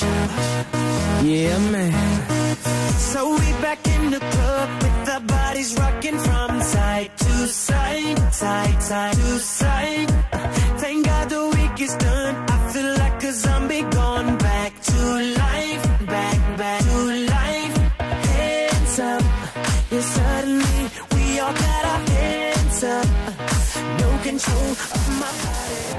Yeah, man. So we back in the club with our bodies rocking from side to side, side, side to side. Thank God the week is done. I feel like a zombie gone back to life, back, back to life. Hands up, yeah, suddenly we all got our hands up. No control of my body.